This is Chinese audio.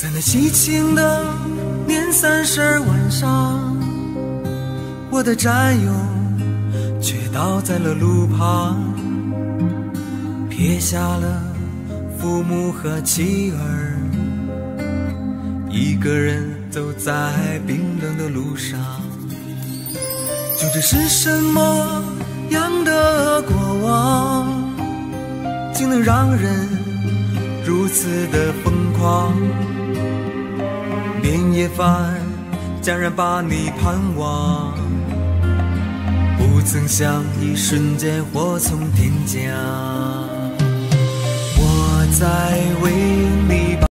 在那喜庆的年三十晚上，我的战友却倒在了路旁，撇下了父母和妻儿，一个人走在冰冷的路上。究竟是什么样的过往，竟能让人如此的疯狂？年夜饭家人把你盼望，不曾想一瞬间祸从天降。